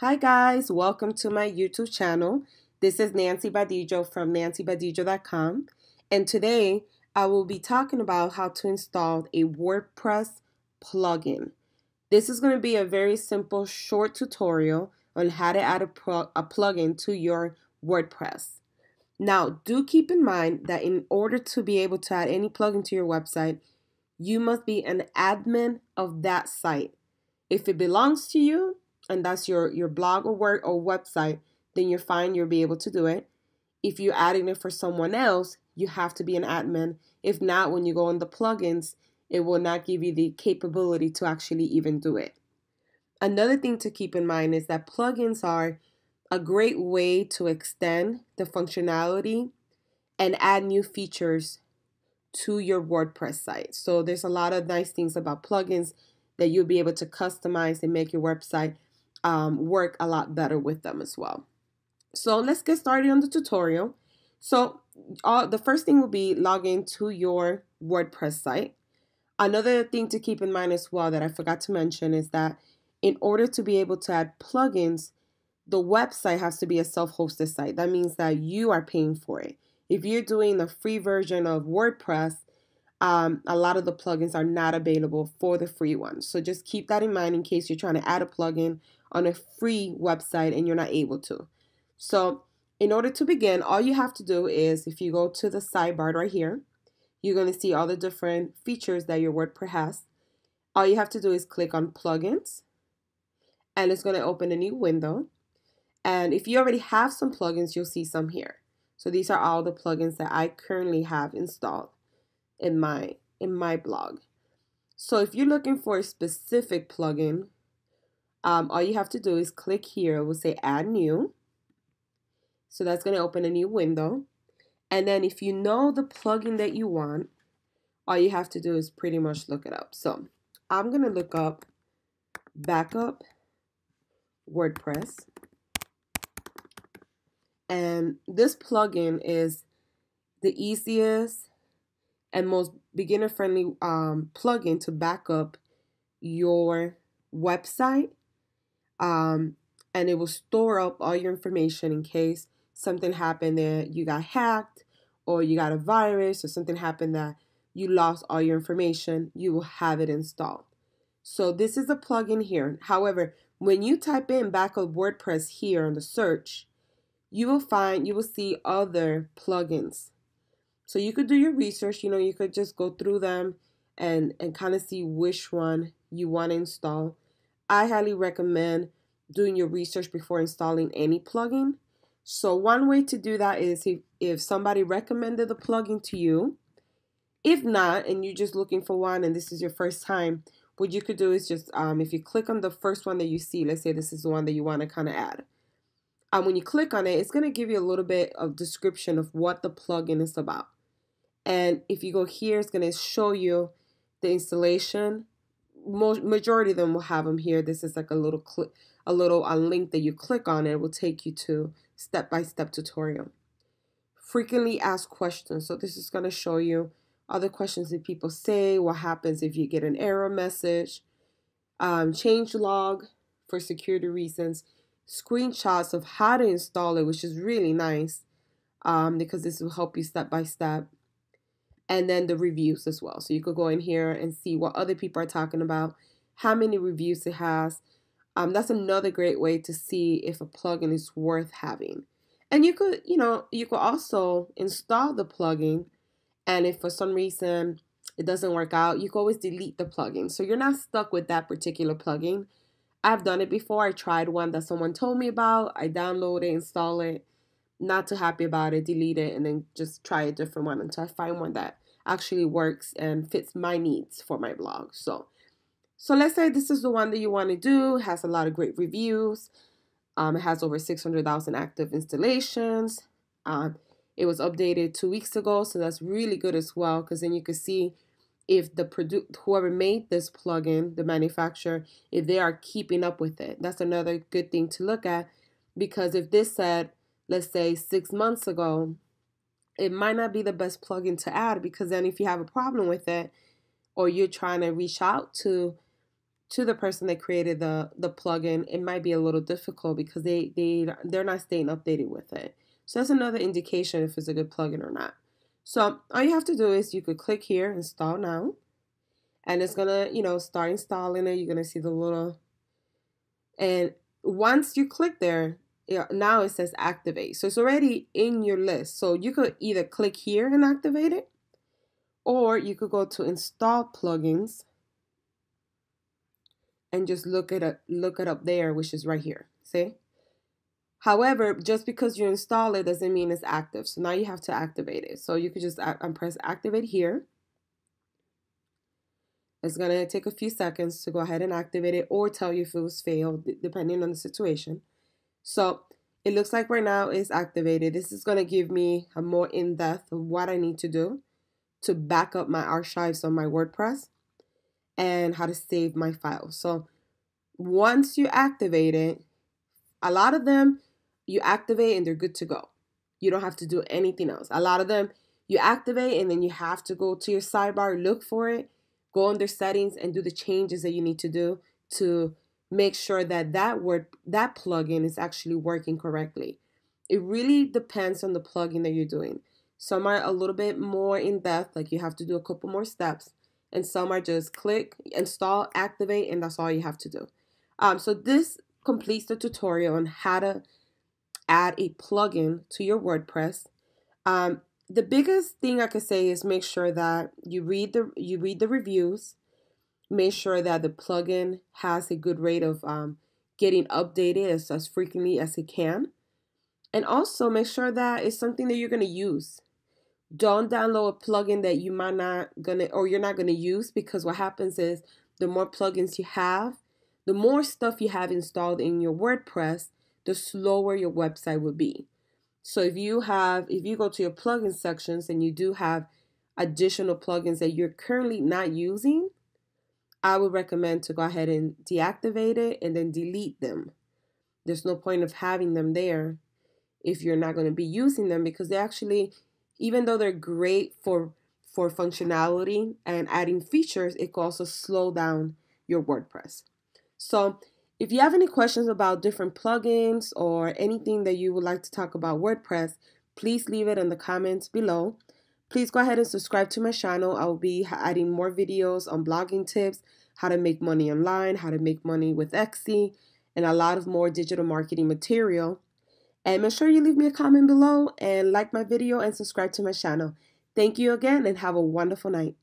Hi guys, welcome to my YouTube channel. This is Nancy Badillo from nancybadillo.com and today I will be talking about how to install a WordPress plugin. This is going to be a very simple short tutorial on how to add a, a plugin to your WordPress. Now, do keep in mind that in order to be able to add any plugin to your website, you must be an admin of that site. If it belongs to you, and that's your your blog or work or website, then you're fine. You'll be able to do it. If you're adding it for someone else, you have to be an admin. If not, when you go in the plugins, it will not give you the capability to actually even do it. Another thing to keep in mind is that plugins are a great way to extend the functionality and add new features to your WordPress site. So there's a lot of nice things about plugins that you'll be able to customize and make your website um, work a lot better with them as well. So let's get started on the tutorial. So all, the first thing will be log into your WordPress site. Another thing to keep in mind as well that I forgot to mention is that in order to be able to add plugins, the website has to be a self-hosted site. That means that you are paying for it. If you're doing the free version of WordPress, um, a lot of the plugins are not available for the free ones. So just keep that in mind in case you're trying to add a plugin on a free website and you're not able to. So in order to begin, all you have to do is if you go to the sidebar right here, you're going to see all the different features that your WordPress has. All you have to do is click on plugins and it's going to open a new window. And if you already have some plugins, you'll see some here. So these are all the plugins that I currently have installed in my in my blog. So if you're looking for a specific plugin, um, all you have to do is click here. It will say add new. So that's going to open a new window. And then if you know the plugin that you want, all you have to do is pretty much look it up. So I'm going to look up backup WordPress. And this plugin is the easiest and most beginner friendly um, plugin to back up your website. Um, and it will store up all your information in case something happened that you got hacked or you got a virus or something happened that you lost all your information, you will have it installed. So this is a plugin here. However, when you type in backup WordPress here on the search, you will find you will see other plugins so you could do your research, you know, you could just go through them and and kind of see which one you want to install. I highly recommend doing your research before installing any plugin. So one way to do that is if, if somebody recommended the plugin to you. If not, and you're just looking for one and this is your first time, what you could do is just um, if you click on the first one that you see, let's say this is the one that you want to kind of add. Um, when you click on it, it's going to give you a little bit of description of what the plugin is about. And if you go here, it's going to show you the installation. Most, majority of them will have them here. This is like a little clip, a little a link that you click on. It will take you to step-by-step -step tutorial. Frequently asked questions. So this is going to show you other questions that people say. What happens if you get an error message? Um, change log for security reasons. Screenshots of how to install it, which is really nice um, because this will help you step by step and then the reviews as well. So you could go in here and see what other people are talking about, how many reviews it has. Um, that's another great way to see if a plugin is worth having. And you could, you know, you could also install the plugin, and if for some reason it doesn't work out, you can always delete the plugin. So you're not stuck with that particular plugin. I've done it before. I tried one that someone told me about. I download it, install it, not too happy about it, delete it, and then just try a different one until I find one that actually works and fits my needs for my blog. So, so let's say this is the one that you want to do. Has a lot of great reviews. Um, it has over 600,000 active installations. Um, it was updated two weeks ago, so that's really good as well because then you can see if the produ- whoever made this plugin, the manufacturer, if they are keeping up with it. That's another good thing to look at because if this said let's say six months ago, it might not be the best plugin to add because then if you have a problem with it or you're trying to reach out to to the person that created the the plugin, it might be a little difficult because they they they're not staying updated with it. So that's another indication if it's a good plugin or not. So all you have to do is you could click here, install now, and it's gonna you know start installing it. You're gonna see the little, and once you click there, now it says activate. So it's already in your list. So you could either click here and activate it, or you could go to install plugins and just look at it look it up there, which is right here. See? However, just because you install it doesn't mean it's active. So now you have to activate it. So you could just um, press activate here. It's going to take a few seconds to go ahead and activate it or tell you if it was failed, depending on the situation. So it looks like right now it's activated. This is going to give me a more in-depth of what I need to do to back up my archives on my WordPress and how to save my files. So once you activate it, a lot of them you activate and they're good to go. You don't have to do anything else. A lot of them you activate and then you have to go to your sidebar, look for it, go under settings and do the changes that you need to do to make sure that that word that plugin is actually working correctly. It really depends on the plugin that you're doing. Some are a little bit more in depth, like you have to do a couple more steps, and some are just click, install, activate, and that's all you have to do. Um, so this completes the tutorial on how to add a plugin to your WordPress. Um, the biggest thing I could say is make sure that you read the you read the reviews make sure that the plugin has a good rate of um, getting updated as, as frequently as it can. And also make sure that it's something that you're going to use. Don't download a plugin that you might not gonna or you're not gonna use because what happens is the more plugins you have, the more stuff you have installed in your WordPress, the slower your website will be. So if you have if you go to your plugin sections and you do have additional plugins that you're currently not using, I would recommend to go ahead and deactivate it and then delete them. There's no point of having them there if you're not going to be using them because they actually, even though they're great for for functionality and adding features, it can also slow down your WordPress. So if you have any questions about different plugins or anything that you would like to talk about WordPress, please leave it in the comments below. Please go ahead and subscribe to my channel. I will be adding more videos on blogging tips, how to make money online, how to make money with Etsy, and a lot of more digital marketing material. And make sure you leave me a comment below and like my video and subscribe to my channel. Thank you again and have a wonderful night.